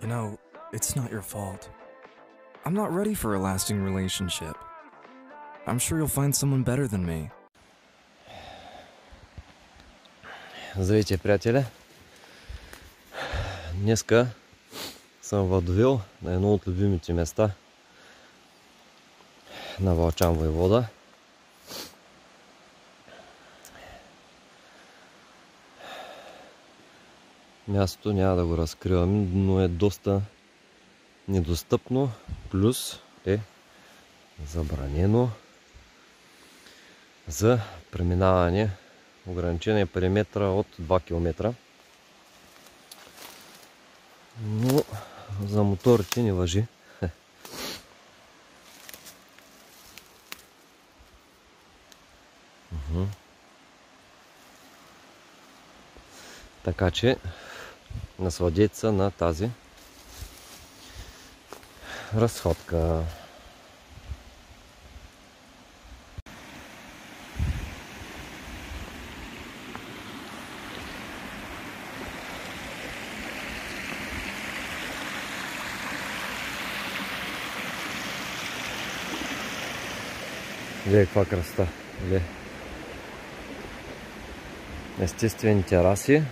You know, it's not your fault. I'm not ready for a lasting relationship. I'm sure you'll find someone better than me. Здравейте, приятели! Днеска съм в Владовил, на едно от любимите места на Вълчан Войвода. Мястото няма да го разкривам, но е доста недостъпно, плюс е забранено за преминаване ограничение периметра от 2 км. Но за моторите не въжи. Така че насладете се на тази разходка. Гледай каква красота. Гледай. Естествени тераси,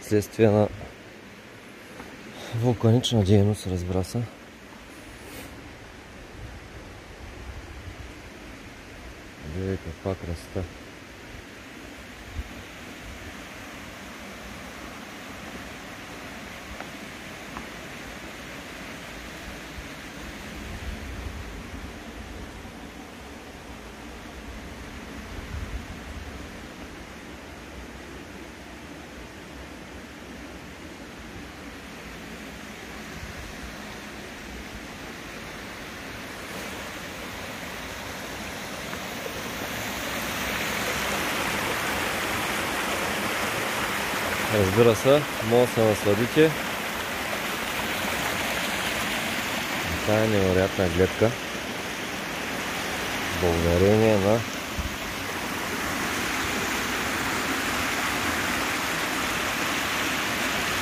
следствие на вулканична дейност, разбира се. Гледай каква красота. Разбира се, може да се насладите. Това е невероятна гледка. Благодарение на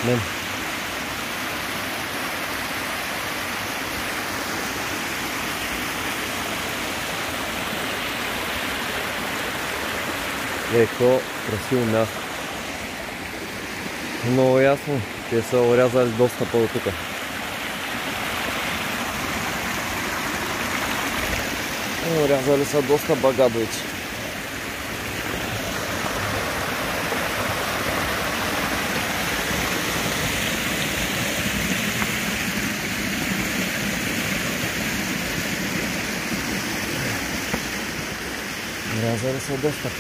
мен. Леко красиво място. Много ясно. Те са орязали доста по тук. Орязали са доста багабойци. Орязали са доста.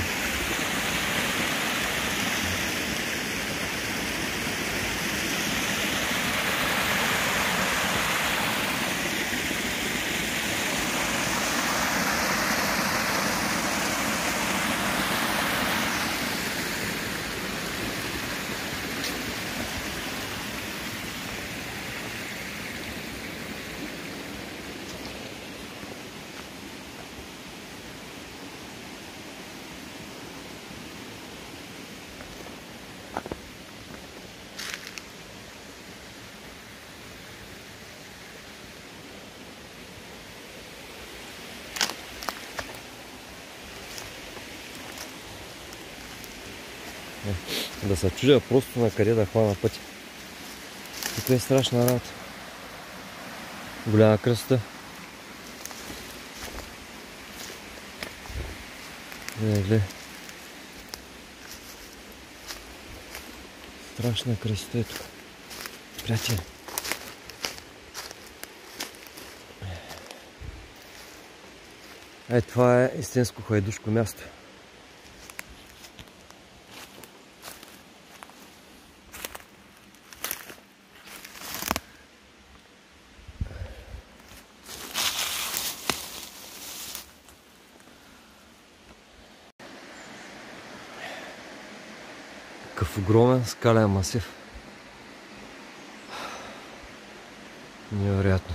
Да се чудя просто на къде да хвана пътя. Тук е страшна работа. Голяма кръста. Гледай, гледай. Страшна кръста е тук. Приятели. Е, това е истинско хайдушко място. Какъв огромен скален масив. Невероятно.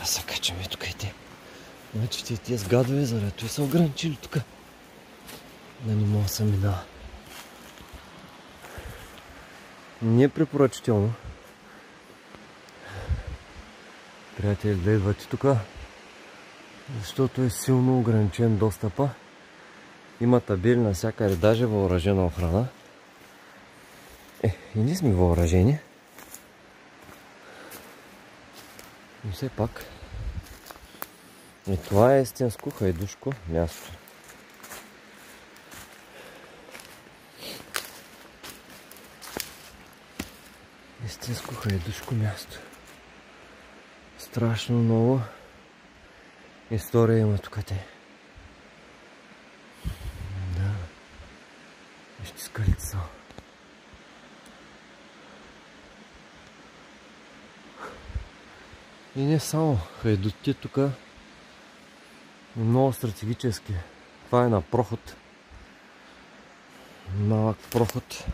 Да се качаме тук и те. Значи те тия сгадове, заради това са ограничили тук. Да не мога да се минава. Не е препоръчително. Приятели, да идвате тук, защото е силно ограничен достъпа. Има табели навсякъде, даже въоръжена охрана. Е, и ние сме въоръжени. Но все пак. И това е истинско хайдушко място. Истинско хайдушко място. Страшно много история има тук те. Да. Вижте скалица. И не само хайдути тук. Много стратегически. Това е на проход. Малък проход.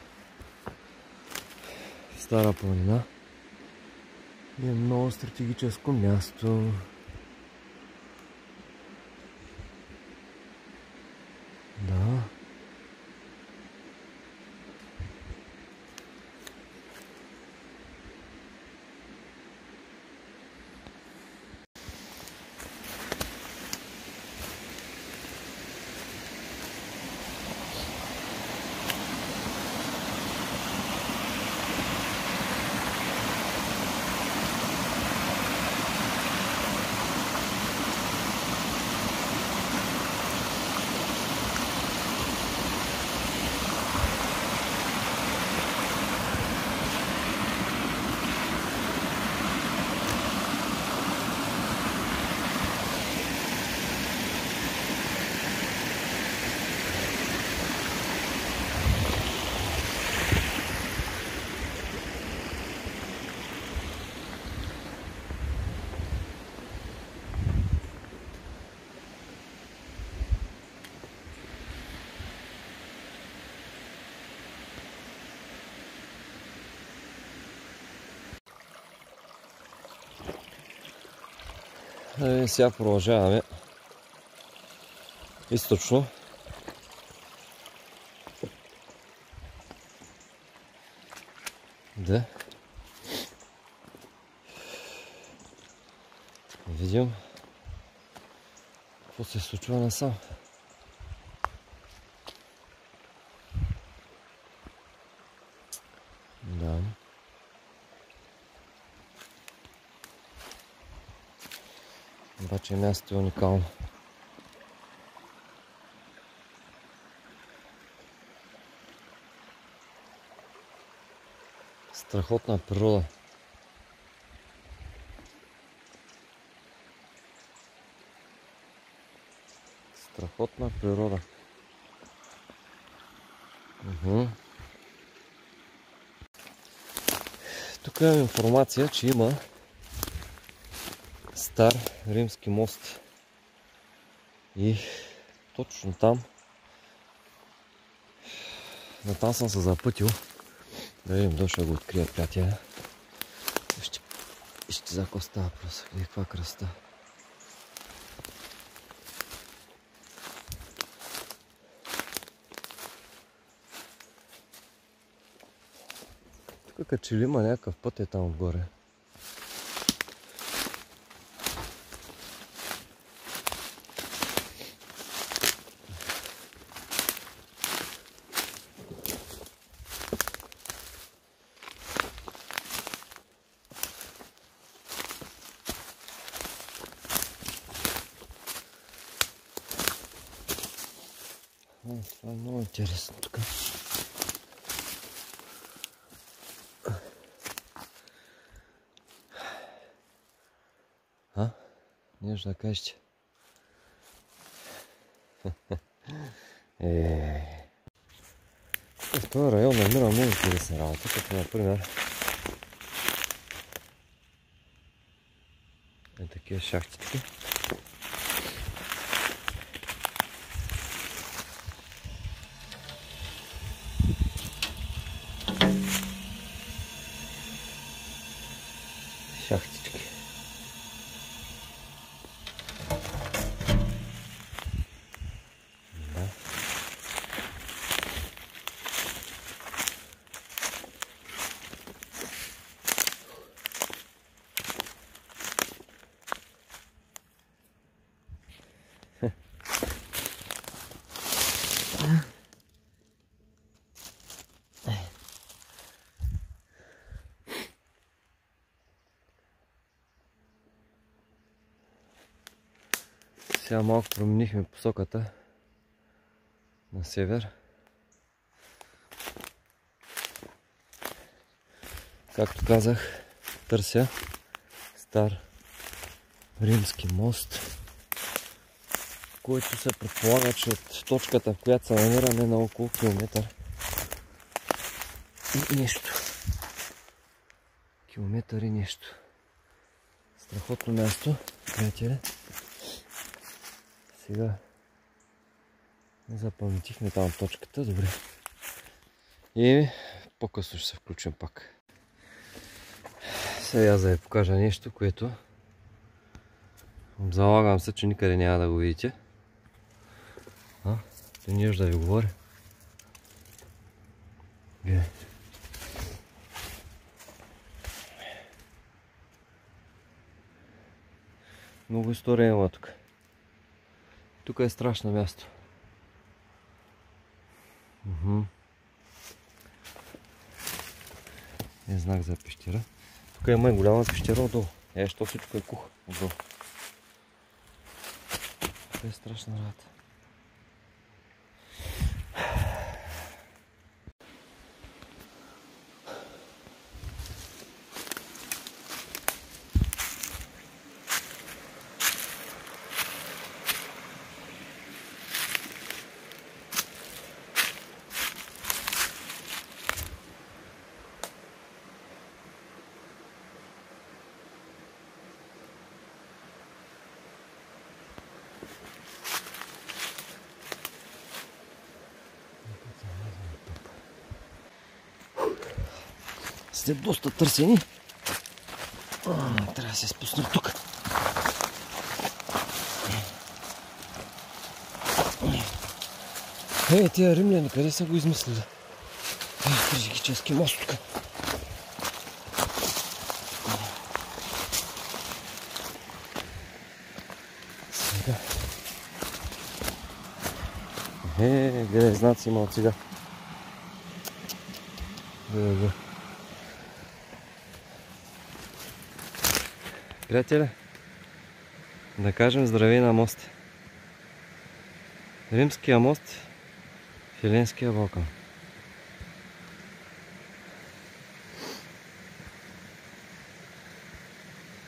Стара планина. И е много стратегическо място. И сега продължаваме източно. Да. Видим какво се случва насам. Да. Обаче мястото е уникално. Страхотна природа. Страхотна природа. Уху. Тук имам информация, че има стар римски мост. И точно там, на там съм се запътил. Да видим, дошъл го открия приятеля. Ще, ще за какво става просто. Каква кръста. Тук като че ли има някакъв път е там отгоре. Това е много интересно тук. А? Нещо да кажете? Е. В този район намира много интересна работа, като например е такива Сега малко променихме посоката на север. Както казах, търся стар римски мост, който се предполага, че от точката, в която се намираме на около километър и нещо. Километър и нещо. Страхотно място, приятели. Сега запаметихме там точката, добре. И по-късно ще се включим пак. Сега за да ви покажа нещо, което залагам се, че никъде няма да го видите. А? Ти не да ви говоря. Гледайте. Много история има тук. Тук е страшно място. Уху. Е знак за пещера. Тук има и голяма пещера отдолу. Е, що всичко е кух отдолу. Това е страшна работа. След доста търсени, трябва да се спусна тук. Е, тия римляни, къде са го измислили? Е, Трижигически мост тук. Сега. Е, гледай, знаци има от сега. Гледай, гледай. Приятели, да кажем здравей на мост. Римския мост, Филенския Балкан.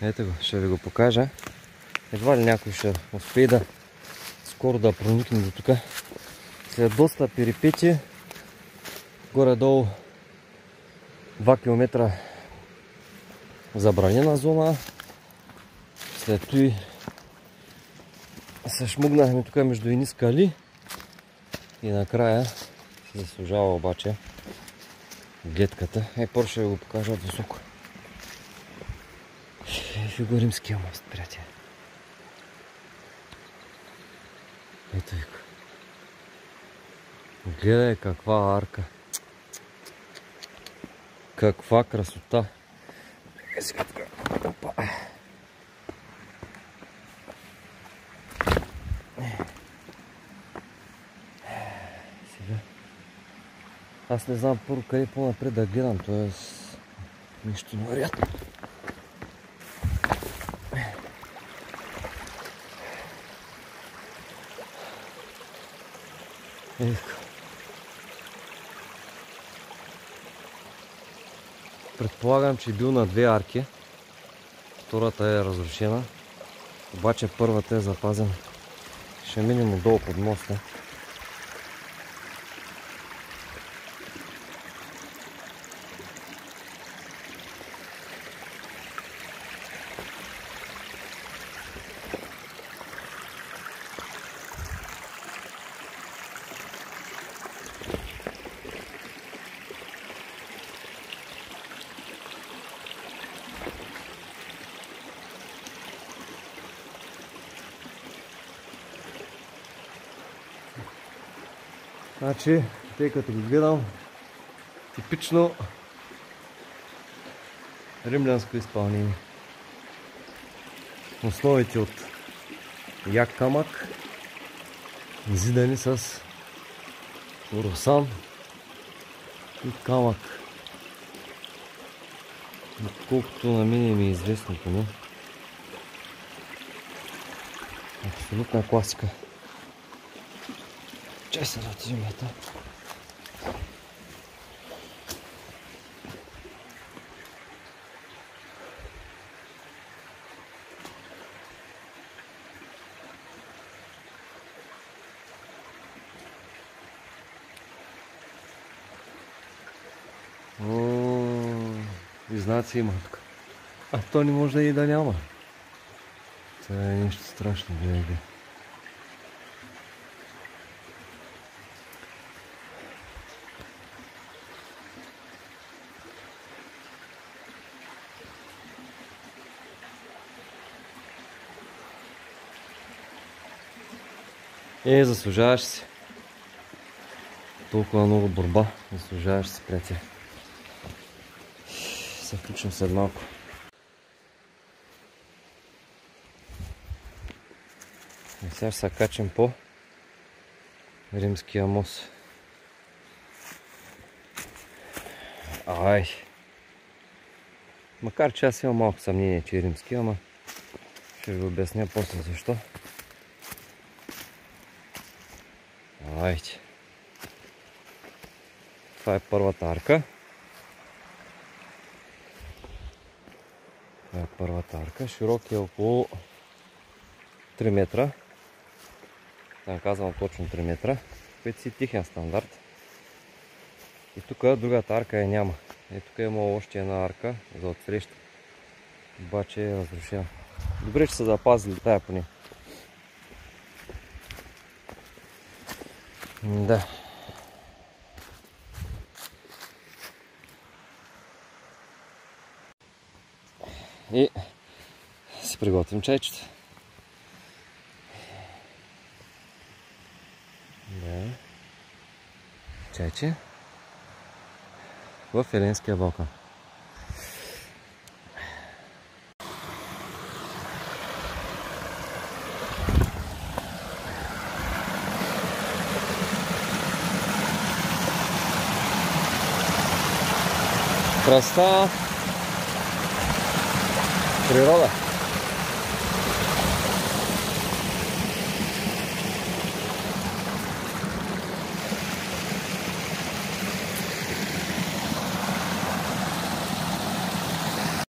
Ето го, ще ви го покажа. Едва ли някой ще успее да скоро да проникне до тук. След доста перипети, горе-долу 2 км забранена зона, след той се шмугнахме тук между едни скали и накрая се заслужава обаче гледката. Е, първо ще ви го покажа от високо. Фиго римския мост, приятели. Ето вика. Гледай каква арка. Каква красота. Е, сега тук. Аз не знам първо къде по-напред да гледам, т.е. нищо невероятно. Ето. Предполагам, че е бил на две арки. Втората е разрушена. Обаче първата е запазена. Ще минем отдолу под моста. Значи, тъй като го гледам, типично римлянско изпълнение. Основите от як камък, изидани с оросан и камък. Колкото на мен ми е известно поне. Абсолютна класика. Чай се да отидем ето. О, И знаци има. А то не може и да няма. Това е нещо страшно, гледай. Е, заслужаваш си. Толкова много борба. Заслужаваш си, приятел. Се включим след малко. И сега ще се качим по Римския мост. Ай! Макар че аз имам малко съмнение, че е римски, ама ще ви обясня после защо. Айде. Това е първата арка. Това е първата арка. Широк е около 3 метра. Да казвам точно 3 метра, което си тихен стандарт. И тук другата арка е няма. И тук има още една арка за отсреща. Обаче е разрушена. Добре, че са запазили тая поне. Да. И си приготвим чайчета. Да. Чайче. В Еленския балкон. Красота. Природа.